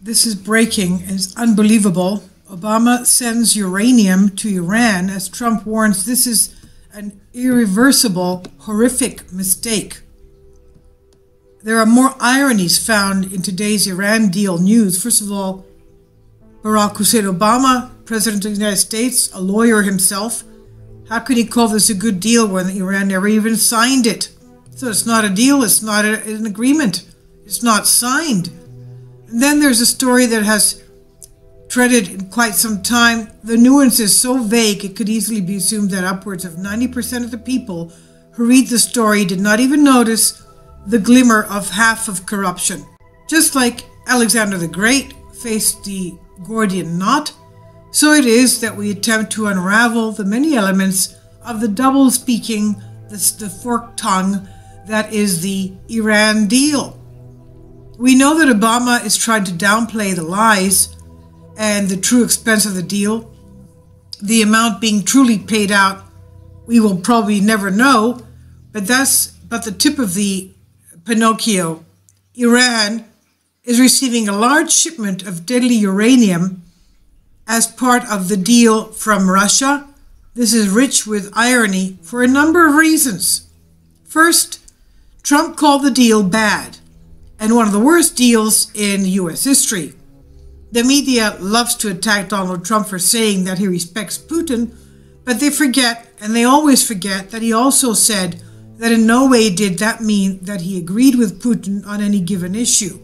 this is breaking. It's unbelievable. Obama sends uranium to Iran as Trump warns this is an irreversible, horrific mistake. There are more ironies found in today's Iran deal news. First of all, Barack Hussein Obama, President of the United States, a lawyer himself, how could he call this a good deal when Iran never even signed it? So it's not a deal, it's not a, an agreement, it's not signed. Then there's a story that has treaded in quite some time. The nuance is so vague it could easily be assumed that upwards of 90% of the people who read the story did not even notice the glimmer of half of corruption. Just like Alexander the Great faced the Gordian knot, so it is that we attempt to unravel the many elements of the double speaking, the, the forked tongue that is the Iran deal. We know that Obama is trying to downplay the lies and the true expense of the deal. The amount being truly paid out, we will probably never know, but that's but the tip of the Pinocchio. Iran is receiving a large shipment of deadly uranium as part of the deal from Russia. This is rich with irony for a number of reasons. First, Trump called the deal bad and one of the worst deals in US history. The media loves to attack Donald Trump for saying that he respects Putin, but they forget, and they always forget, that he also said that in no way did that mean that he agreed with Putin on any given issue.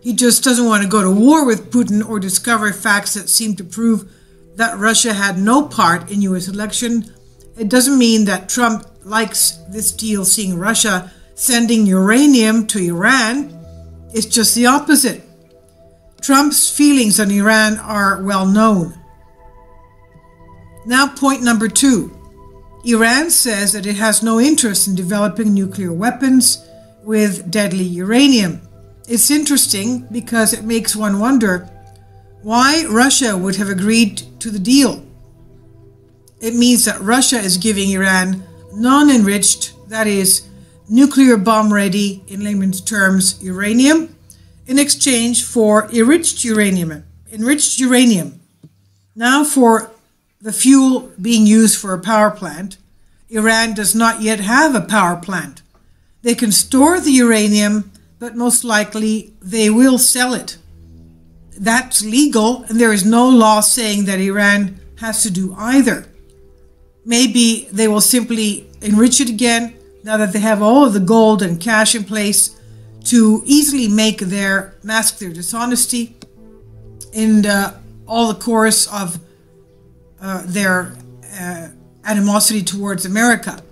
He just doesn't want to go to war with Putin or discover facts that seem to prove that Russia had no part in US election. It doesn't mean that Trump likes this deal seeing Russia sending uranium to Iran. It's just the opposite. Trump's feelings on Iran are well known. Now, point number two Iran says that it has no interest in developing nuclear weapons with deadly uranium. It's interesting because it makes one wonder why Russia would have agreed to the deal. It means that Russia is giving Iran non enriched, that is, nuclear bomb ready, in layman's terms, uranium, in exchange for enriched uranium. Enriched uranium. Now, for the fuel being used for a power plant, Iran does not yet have a power plant. They can store the uranium but most likely they will sell it. That's legal, and there is no law saying that Iran has to do either. Maybe they will simply enrich it again now that they have all of the gold and cash in place to easily make their mask their dishonesty in uh, all the course of uh, their uh, animosity towards America.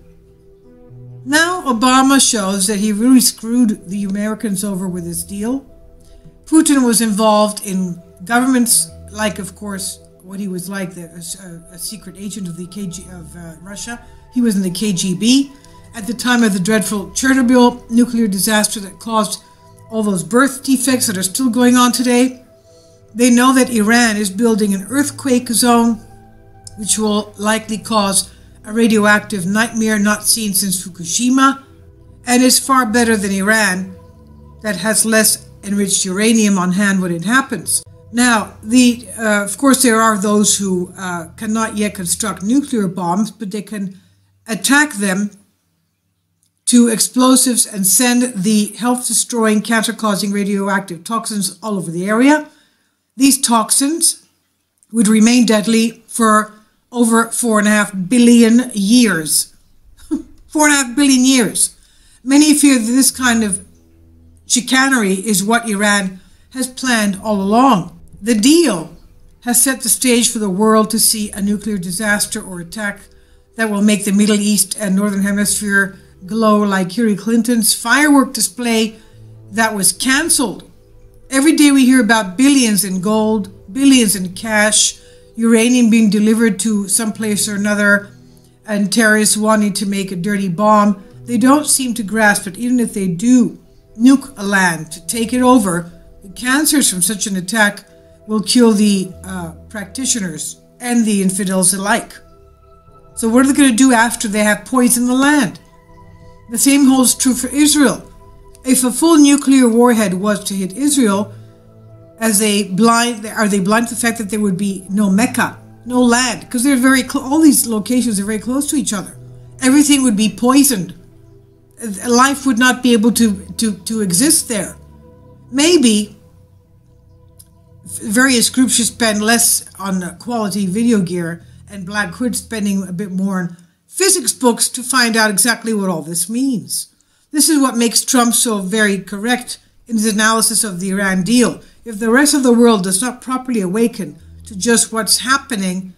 Now Obama shows that he really screwed the Americans over with his deal. Putin was involved in governments like, of course, what he was like, the, a, a secret agent of the KG of uh, Russia. He was in the KGB at the time of the dreadful Chernobyl nuclear disaster that caused all those birth defects that are still going on today. They know that Iran is building an earthquake zone, which will likely cause a radioactive nightmare not seen since Fukushima, and is far better than Iran, that has less enriched uranium on hand when it happens. Now, the uh, of course, there are those who uh, cannot yet construct nuclear bombs, but they can attack them to explosives and send the health destroying, cancer causing radioactive toxins all over the area. These toxins would remain deadly for over four and a half billion years. four and a half billion years. Many fear that this kind of chicanery is what Iran has planned all along. The deal has set the stage for the world to see a nuclear disaster or attack that will make the Middle East and Northern Hemisphere glow like Hillary Clinton's firework display that was canceled. Every day we hear about billions in gold, billions in cash, uranium being delivered to some place or another and terrorists wanting to make a dirty bomb. They don't seem to grasp that even if they do nuke a land to take it over, the cancers from such an attack will kill the uh, practitioners and the infidels alike. So, what are they going to do after they have poisoned the land? The same holds true for Israel. If a full nuclear warhead was to hit Israel, As they blind, are they blind to the fact that there would be no Mecca, no land, because they're very close. All these locations are very close to each other. Everything would be poisoned. Life would not be able to to to exist there. Maybe various groups should spend less on quality video gear, and Black Hood spending a bit more on physics books to find out exactly what all this means. This is what makes Trump so very correct in his analysis of the Iran deal. If the rest of the world does not properly awaken to just what's happening,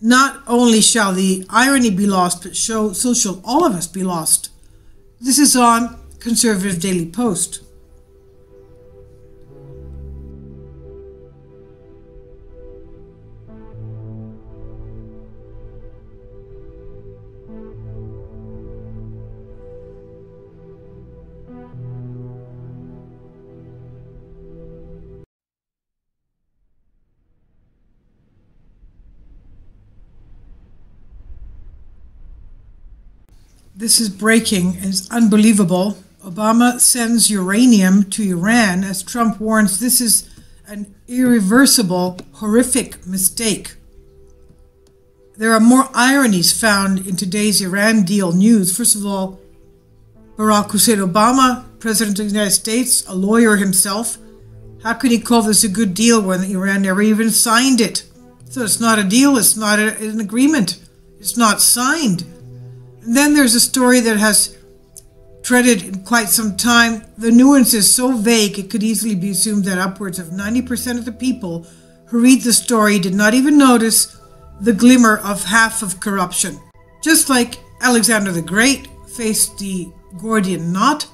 not only shall the irony be lost, but so shall all of us be lost. This is on Conservative Daily Post. This is breaking. It's unbelievable. Obama sends uranium to Iran as Trump warns this is an irreversible, horrific mistake. There are more ironies found in today's Iran deal news. First of all, Barack Hussein Obama, President of the United States, a lawyer himself, how could he call this a good deal when Iran never even signed it? So it's not a deal, it's not a, an agreement, it's not signed. Then there's a story that has treaded in quite some time. The nuance is so vague it could easily be assumed that upwards of 90% of the people who read the story did not even notice the glimmer of half of corruption. Just like Alexander the Great faced the Gordian knot,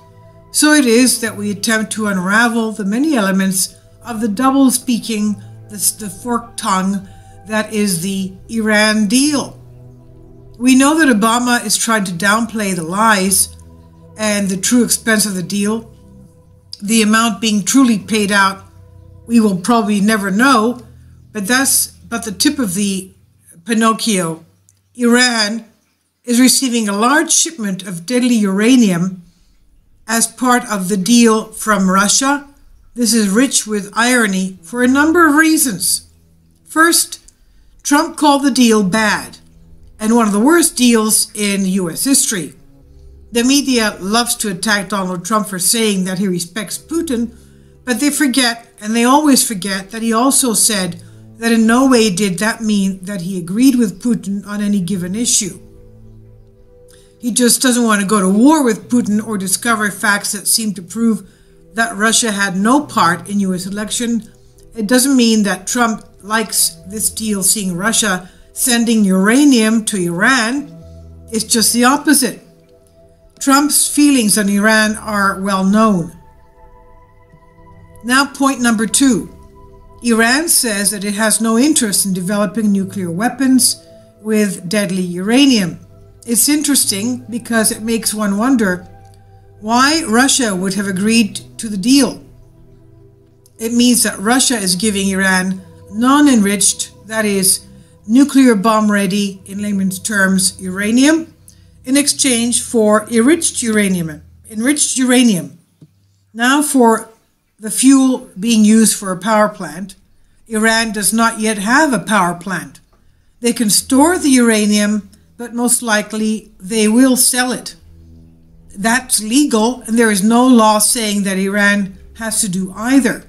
so it is that we attempt to unravel the many elements of the double speaking, the, the forked tongue that is the Iran deal. We know that Obama is trying to downplay the lies and the true expense of the deal. The amount being truly paid out, we will probably never know, but that's but the tip of the Pinocchio. Iran is receiving a large shipment of deadly uranium as part of the deal from Russia. This is rich with irony for a number of reasons. First, Trump called the deal bad and one of the worst deals in US history. The media loves to attack Donald Trump for saying that he respects Putin, but they forget, and they always forget, that he also said that in no way did that mean that he agreed with Putin on any given issue. He just doesn't want to go to war with Putin or discover facts that seem to prove that Russia had no part in US election. It doesn't mean that Trump likes this deal seeing Russia sending uranium to Iran. It's just the opposite. Trump's feelings on Iran are well known. Now, point number two Iran says that it has no interest in developing nuclear weapons with deadly uranium. It's interesting because it makes one wonder why Russia would have agreed to the deal. It means that Russia is giving Iran non enriched, that is, nuclear bomb ready, in layman's terms, uranium in exchange for enriched uranium. Enriched uranium. Now, for the fuel being used for a power plant, Iran does not yet have a power plant. They can store the uranium, but most likely they will sell it. That's legal, and there is no law saying that Iran has to do either.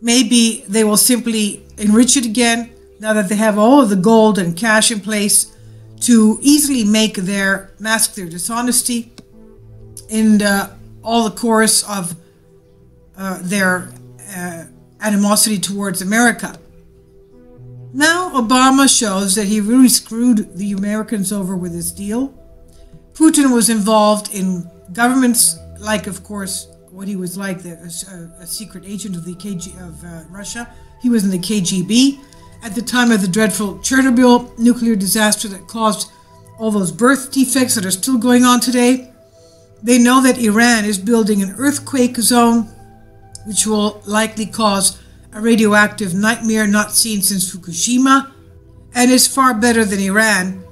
Maybe they will simply enrich it again now that they have all of the gold and cash in place to easily make their mask their dishonesty in uh, all the course of uh, their uh, animosity towards America. Now Obama shows that he really screwed the Americans over with this deal. Putin was involved in governments like, of course, what he was like, the, a, a secret agent of the KG of uh, Russia. He was in the KGB at the time of the dreadful Chernobyl nuclear disaster that caused all those birth defects that are still going on today. They know that Iran is building an earthquake zone, which will likely cause a radioactive nightmare not seen since Fukushima, and is far better than Iran,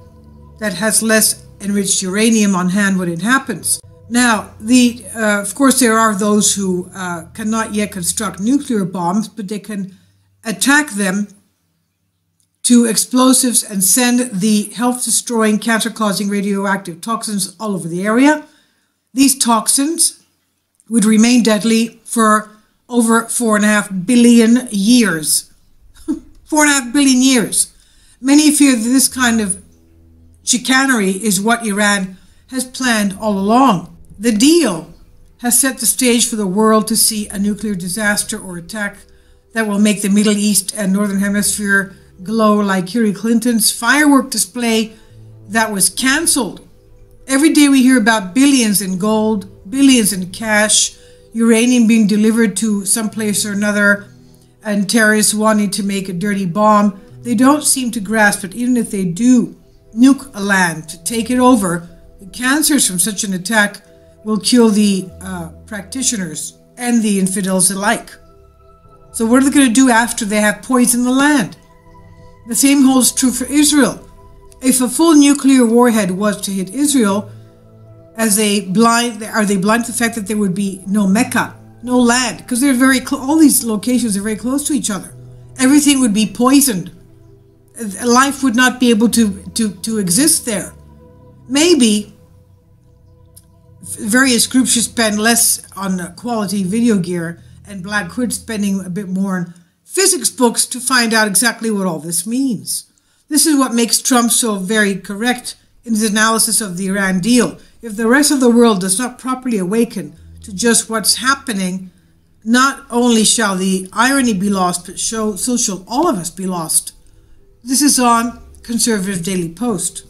that has less enriched uranium on hand when it happens. Now, the uh, of course there are those who uh, cannot yet construct nuclear bombs, but they can attack them to explosives and send the health-destroying, cancer-causing radioactive toxins all over the area. These toxins would remain deadly for over four and a half billion years. four and a half billion years. Many fear that this kind of chicanery is what Iran has planned all along. The deal has set the stage for the world to see a nuclear disaster or attack that will make the Middle East and Northern Hemisphere glow like Hillary Clinton's firework display that was canceled. Every day we hear about billions in gold, billions in cash, uranium being delivered to some place or another, and terrorists wanting to make a dirty bomb. They don't seem to grasp that even if they do nuke a land to take it over, the cancers from such an attack will kill the uh, practitioners and the infidels alike. So, what are they going to do after they have poisoned the land? The same holds true for Israel. If a full nuclear warhead was to hit Israel, as they blind are they blind to the fact that there would be no Mecca, no land, because they're very cl- all these locations are very close to each other. Everything would be poisoned. Life would not be able to to to exist there. Maybe various groups should spend less on quality video gear, and Black Hood spending a bit more on physics books to find out exactly what all this means. This is what makes Trump so very correct in his analysis of the Iran deal. If the rest of the world does not properly awaken to just what's happening, not only shall the irony be lost, but so shall all of us be lost. This is on Conservative Daily Post.